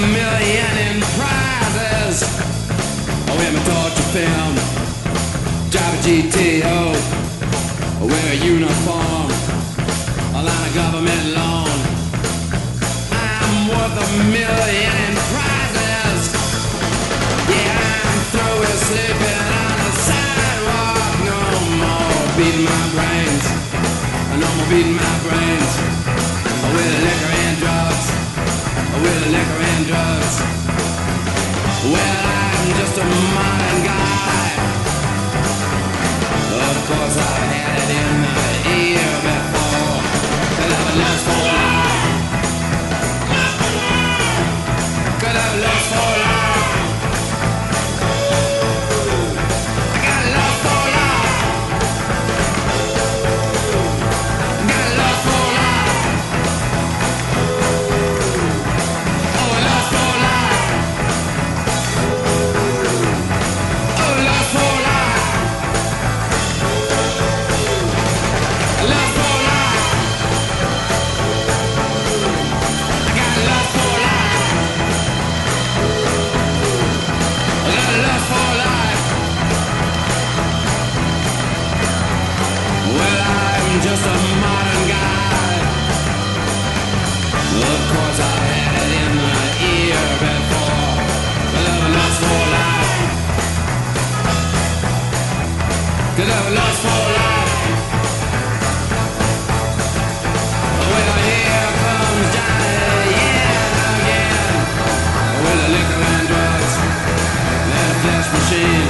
million in prizes. Oh, We're a torture film. Drive a GTO. Oh, wear a uniform. A lot of government loan. I'm worth a million in prizes. Yeah, I'm through with sleeping on the sidewalk. No more beating my brains. No more beating my Well, I'm just a I got lost see